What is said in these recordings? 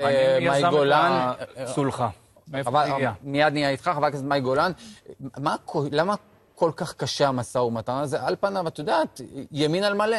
אה, מאי גולן, הגיע? מיד נהיה איתך, חבר הכנסת מאי גולן. למה כל כך קשה המשא ומתן הזה? על פניו, את יודעת, ימין על מלא.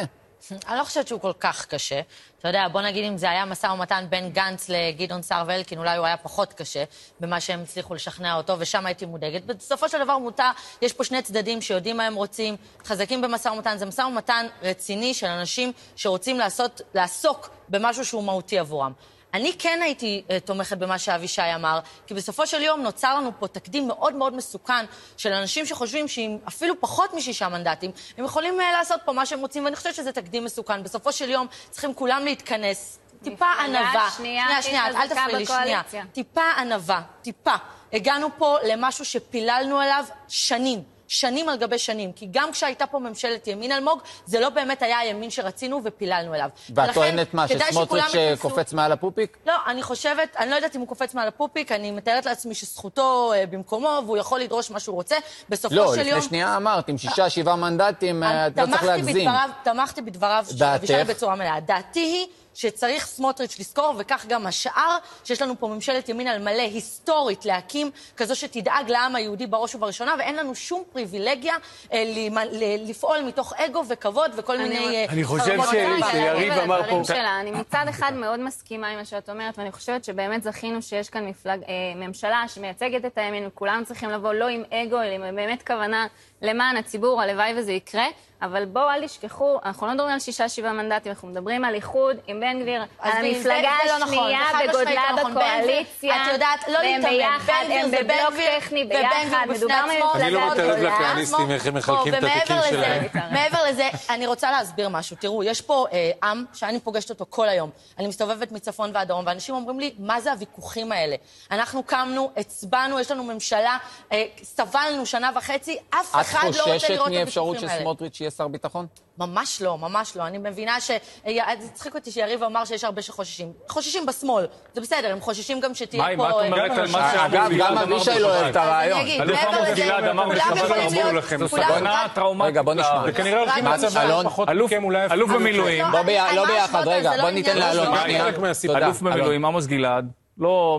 אני לא חושבת שהוא כל כך קשה. אתה יודע, בוא נגיד אם זה היה משא ומתן בין גנץ לגדעון סער ואלקין, אולי הוא היה פחות קשה במה שהם הצליחו לשכנע אותו, ושם הייתי מודאגת. בסופו של דבר מותר, יש פה שני צדדים שיודעים מה הם רוצים, חזקים במשא ומתן. זה משא ומתן רציני של אנשים שרוצים לעשות, לעסוק במשהו שהוא מהותי עבורם. אני כן הייתי uh, תומכת במה שאבישי אמר, כי בסופו של יום נוצר לנו פה תקדים מאוד מאוד מסוכן של אנשים שחושבים שעם אפילו פחות משישה מנדטים, הם יכולים uh, לעשות פה מה שהם רוצים, ואני חושבת שזה תקדים מסוכן. בסופו של יום צריכים כולם להתכנס. טיפה ענווה. שנייה הכי שנייה, אל תפריעי לי, שנייה. טיפה ענווה, טיפה. הגענו פה למשהו שפיללנו עליו שנים. שנים על גבי שנים, כי גם כשהייתה פה ממשלת ימין אלמוג, זה לא באמת היה הימין שרצינו ופיללנו אליו. ואת טוענת מה, שסמוטריץ' ייכנסו- קופץ מעל הפופיק? לא, אני חושבת, אני לא יודעת אם הוא קופץ מעל הפופיק, אני מתארת לעצמי שזכותו אה, במקומו, והוא יכול לדרוש מה שהוא רוצה. בסופו לא, של יום... לפני שנייה אמרת, עם שישה, שבעה מנדטים, אה, את לא צריך להגזים. בדבריו, תמכתי בדבריו של? אבישי בצורה מלאה. דעתי היא שצריך סמוטריץ' לזכור, וכך גם השאר, שיש לנו פה ממשלת ימין על מלא היסטורית להקים, כזו שתדאג לעם היהודי בראש ובראשונה, ואין לנו שום פריבילגיה אה, ל- ל- לפעול מתוך אגו וכבוד וכל אני מיני... אה, אני חושב שיריב אמר פה- שלה. אני מצד אחד מאוד מסכימה עם מה שאת אומרת, ואני חושבת שבאמת זכינו שיש כאן מפלג, אה, ממשלה שמייצגת את הימין, וכולם צריכים לבוא לא עם אגו, אלא עם באמת כוונה למען הציבור, הלוואי וזה יקרה. אבל בואו, אל תשכחו, אנחנו לא מדברים על שישה, שבעה מנדטים, אנחנו מדברים על איחוד עם בן גביר, אז על המפלגה זה לא נכון, השנייה משמעית בגודלה לא נכון. בקואליציה. את יודעת, לא והם. ביחד, הם בבלוק טכני ביחד, מדובר. במפלגה אני לא מתערב גדולה. לכהניסטים איך הם מחלקים את התיקים שלהם. מעבר לזה, אני רוצה להסביר משהו. תראו, יש פה אה, עם שאני פוגשת אותו כל היום. אני מסתובבת מצפון ועד דרום, ואנשים אומרים לי, מה זה הוויכוחים האלה? אנחנו קמנו, הצבענו, יש לנו ממשלה, אה, סבלנו שנה וחצי, אף אחד לא רוצה לראות את הוויכוחים האלה. שסמוטריץ' יהיה שר ביטחון? ממש לא, ממש לא. אני מבינה ש... אה, זה הצחיק אותי שיריב אמר שיש הרבה שחוששים. חוששים בשמאל, זה בסדר, הם חוששים גם שתהיה מאי, פה... מה את אה, אומרת על מה אגב, שעמוס גלעד גם אבישי לא אוהב את? הרעיון. אז אני אגיד, אלוף לזה, גלעד אמר כולם בשבת יכולים אמרו להיות- לכם, זו כולם- סכנה טראומטית. רגע, בוא נשמע. ל- וכנראה הולכים לצבא פחות אלוף- מכם אולי אלוף במילואים. לא מה ביחד? רגע, זה לא בוא ניתן לאלון אלוף. במילואים עמוס גלעד, לא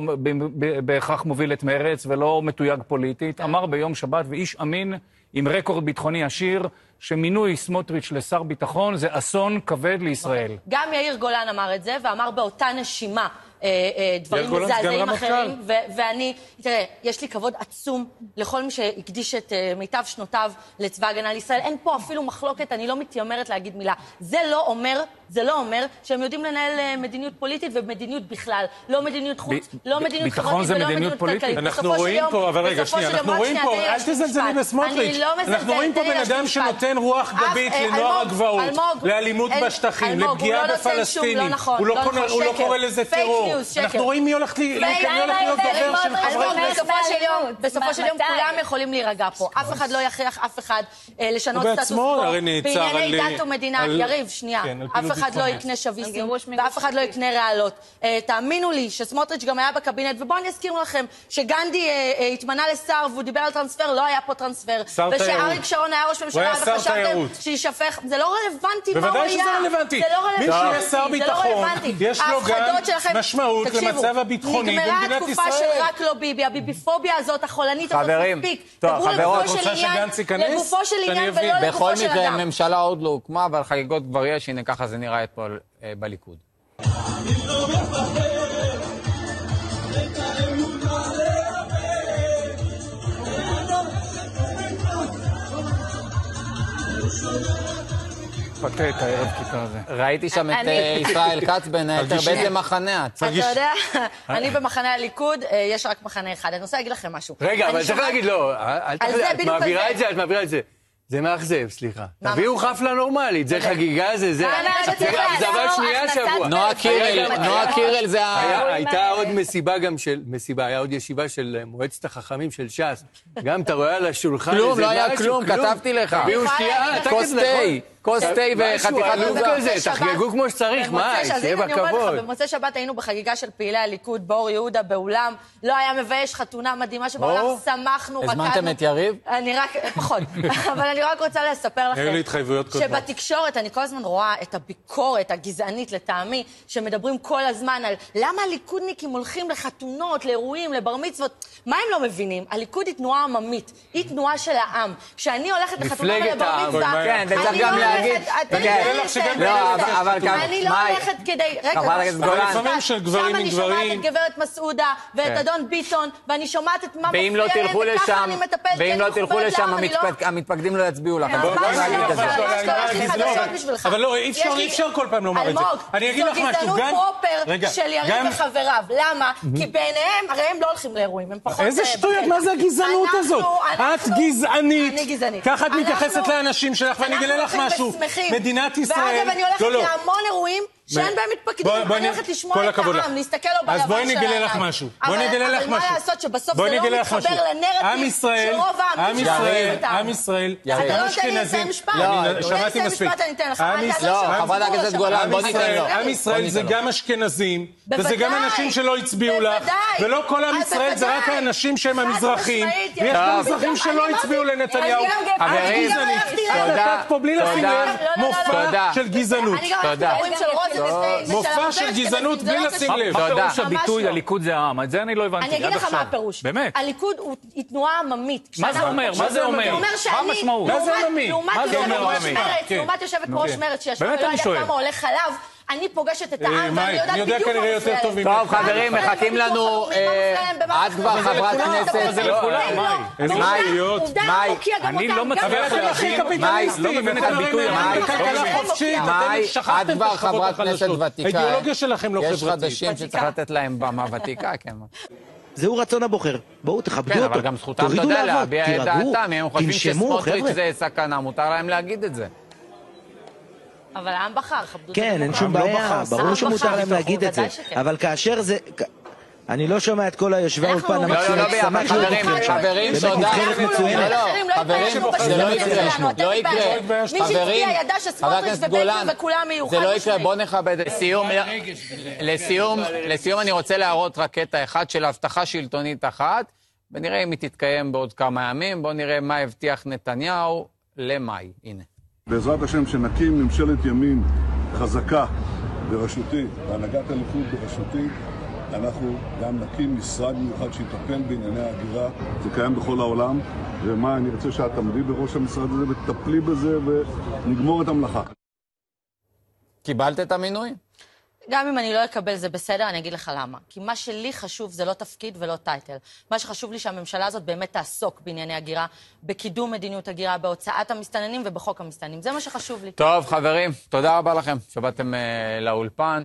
בהכרח מוביל את מרץ ולא מתויג פוליטית, אמר ביום שבת, ואיש אמין עם רקורד ביטחוני עשיר, שמינוי סמוטריץ' לשר ביטחון זה אסון כבד לישראל. גם יאיר גולן אמר את זה, ואמר באותה נשימה אה, אה, דברים מזעזעים רמטכ"ל. אחרים. ו- ואני, תראה, יש לי כבוד עצום לכל מי שהקדיש את אה, מיטב שנותיו לצבא ההגנה לישראל. אין פה אפילו מחלוקת, אני לא מתיימרת להגיד מילה. זה לא אומר, זה לא אומר שהם יודעים לנהל אה, מדיניות פוליטית ומדיניות בכלל. לא מדיניות חוץ, ב- לא ב- מדיניות חברתית זה ולא מדיניות מדיניות פוליטית. כלכלית. אנחנו רואים פה, אבל רגע, שנייה, אנחנו רואים פה, אל תזלזלי. בסמוטריץ'. אני לא מזלזלת, אנחנו רואים פה בן אדם. שנותן רוח גבית לנוער הגבעות, לאלימות אל- בשטחים, לפגיעה בפלסטינים. הוא לא לא קורא- נכון, הוא לא. קורא לזה טרור. אנחנו רואים מי הולך להיות דובר של חברי כנסת. בסופו של יום, באלימות. בסופו של יום מתי? כולם יכולים להירגע פה. אף אחד לא יכריח אף אחד אה, לשנות סטטוס בעצמו קוו. הרי נעצר על- בענייני דת ומדינה, יריב, שנייה. אף אחד לא. יקנה שביסים, מגוש ואף אחד לא. יקנה רעלות. אה, תאמינו לי שסמוטריץ' גם היה בקבינט, ובואו אני אזכיר לכם שגנדי אה, אה, התמנה לשר והוא דיבר על טרנספר, לא היה פה טרנספר. שר תיירות. ושאריק שרון היה ראש ממשלה וחשבתם. שיישפך, זה לא רלוונטי מה הוא היה. בוודאי שזה רלוונטי. זה לא מי רלוונטי. שיהיה שר זה לא ביטחון. יש לו גם משמעות למצב הביטחוני נגמרה במדינת התקופה ישראל. של רק לא ביבי, הביביפוביה הזאת, החולנית הזאת, מספיק. טוב, דברו חברות, לגופו של רוצה עניין, שגנץ ייכנס? לגופו של. ולא בכל לגופו של מקרה, אדם. הממשלה עוד לא הוקמה, אבל חגיגות כבר יש, הנה ככה זה נראה אתמול אה, בליכוד. פתט הערב כיתה הזה. ראיתי שם את אה, ישראל כץ בין היתר. באיזה מחנה את? אתה יודע, אני במחנה הליכוד, אה, יש רק מחנה אחד. אני רוצה להגיד לכם משהו. רגע, אבל צריך להגיד, לא, את מעבירה. את זה, את מעבירה את זה. זה מאכזב, סליחה. תביאו? חפלה נורמלית, זה חגיגה, זה זה. מה, מה, זה שצריך אכזבה שנייה השבוע. פרס. נועה קירל, נועה קירל זה ה... הייתה עוד מסיבה גם של, מסיבה, היה עוד ישיבה של אה, מועצת החכמים של ש"ס. גם אתה רואה על השולחן כלום, לא היה כלום, כתבתי לך. תביאו יכולה אתה תה, נכון? כוס תה וחתיכת עוגה. תחגגו כמו שצריך, מה, שיהיה בכבוד. במוצאי שבת היינו בחגיגה של פעילי הליכוד באור יהודה באולם, לא היה מבייש, חתונה מדהימה שבעולם, שמחנו, רקדנו. הזמנתם את יריב? אני רק, פחות, אבל אני רק רוצה לספר לכם, היו לי התחייבויות קודמות. שבתקשורת אני כל הזמן רואה את הביקורת הגזענית לטעמי, שמדברים כל הזמן על למה הליכודניקים הולכים לחתונות, לאירועים, לבר מצוות. מה הם לא מבינים? הליכוד היא תנועה עממית, היא תנועה של העם. כשאני הולכת לחתונה ולבר. מצווה, כן, אני גם לא הולכת- לא, אני לא כדי... רגע. לפעמים של גברים שם עם אני שומעת. את גברת מסעודה ואת כן. אדון ביטון, ואני שומעת את מה ואם מפריע לא להם, תלכו וככה לשם, אני מטפלת, ואם לא תלכו לשם, לא- המתפק- המתפקדים לא יצביעו לכם. זה. מה אבל שקורה, יש לי אבל- חדשות בשבילך. אבל לא, אי אפשר- כל פעם לומר את זה. אלמוג, אני אגיד לך זו משהו, גזענות גם- פרופר של יריב וחבריו. למה? כי בעיניהם, הרי הם לא הולכים לאירועים, הם פחות... איזה אה, שטויות. מה זה הגזענות הזאת? את גזענית. אני גזענית. ככה את מתייחסת לאנשים שלך, ואני אגלה לך משהו. מדינת ישראל... ואגב, אני הולכת לא, לא. להמון אירועים שאין בהם מתפקדים. בואי- בואי אני נ- הולכת כל לשמוע את לך. העם, להסתכל לו אז בואי בלבן אני של אגלה לך העיניים. משהו. בואי אגלה לך אבל מה משהו. לעשות שבסוף בואי זה לא לך מתחבר משהו. עם לנרטיב ישראל, של רוב העם. ישראל. עם ישראל, אתה לא גם נותן לי. לסיים משפט. לא, שמעתי מספיק. משפט, אני אתן לך. עם אל ישראל- תעשה לא, שם חברת הכנסת. גולן, עם בוא ניתן לו. עם ישראל בוא זה. גם אשכנזים, וזה. גם אנשים שלא הצביעו לך. ולא כל עם אז ישראל זה רק. האנשים שהם המזרחים, ויש יש גם מזרחים שלא הצביעו לנתניהו. את תודה. נתת פה בלי לשים תודה. לא, לא, לא, תודה. מופע של גזענות בלי לשים. לב. מה. פירוש הביטוי לא. הליכוד זה העם? את זה אני לא הבנתי אני אגיד עד לך מה עכשיו. הפירוש. באמת. הליכוד היא תנועה עממית. מה זה אומר? מה זה אומר? זה אומר מה שאני, המשמעות? מה זה לעומת- עממי? לעומת יושבת ראש? מרצ, כן. לעומת יושבת ראש מרצ שישבה ולא יודעת. כמה עולה חלב, אני פוגשת את אה, העם מאי, ואני יודעת בדיוק מה מפריע טוב להם. טוב, חברים, מחכים לנו, אה, את כבר הכנסה. חברת כנסת. זה לכולם, מאי. לא. מאי, גם אני לא מצליח להבין. לא מבין את הביטוי לא מאי, את כבר חברת כנסת. ותיקה. האידיאולוגיה שלכם לא יש חברתית. חדשים שצריך לתת להם במה ותיקה, כן. זהו רצון הבוחר. בואו תכבדו כן, אותו. אבל גם זכותם, אתה יודע, להביע את דעתם. אם הם חושבים שסמוטריץ' חבר'ה. זה סכנה, מותר להם להגיד את זה. אבל העם בחר, כבדו את כן, אין. שום לא בעיה, בחר, ברור שמותר להם להגיד את זה. אבל כאשר זה... אני לא שומע את כל היושבי האולפן, לא, אמרתי לא, לא, שאני ביחד, שמח להיות חברים, נבחרת שם. חברים, באמת תודה. נבחרת לא. לא, לא חברים, זה לא יקרה, לא יקרה. חברים, שהצביע ידע חבר שסמוטריץ' הכנסת ובן גולן, גביר וכולם יהיו, זה לא יקרה, משמעית. בוא נכבד. לסיום, לסיום, לסיום אני רוצה להראות רק קטע אחד של הבטחה שלטונית אחת, ונראה אם היא תתקיים בעוד כמה ימים. בואו נראה מה הבטיח נתניהו למאי. הנה. בעזרת השם, שנקים ממשלת ימין חזקה בראשותי, בהנהגת הליכוד בראשותי, אנחנו גם נקים משרד מיוחד שיטפל בענייני ההגירה. זה קיים בכל העולם, ומה, אני רוצה שאת תעמדי בראש המשרד הזה ותטפלי בזה ונגמור את המלאכה. קיבלת את המינוי? גם אם אני לא אקבל זה בסדר, אני אגיד לך למה. כי מה שלי חשוב זה לא תפקיד ולא טייטל. מה שחשוב לי שהממשלה הזאת באמת תעסוק בענייני הגירה, בקידום מדיניות הגירה, בהוצאת המסתננים ובחוק המסתננים. זה מה שחשוב לי. טוב, חברים, תודה רבה לכם שבאתם אה, לאולפן.